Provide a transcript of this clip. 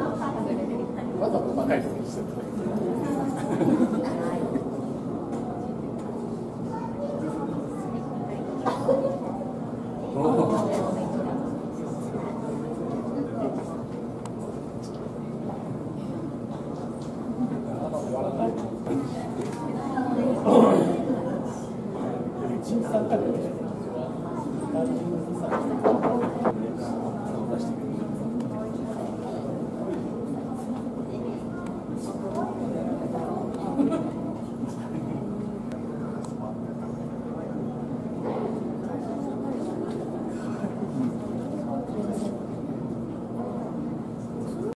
わざと高いとこにしてる。13回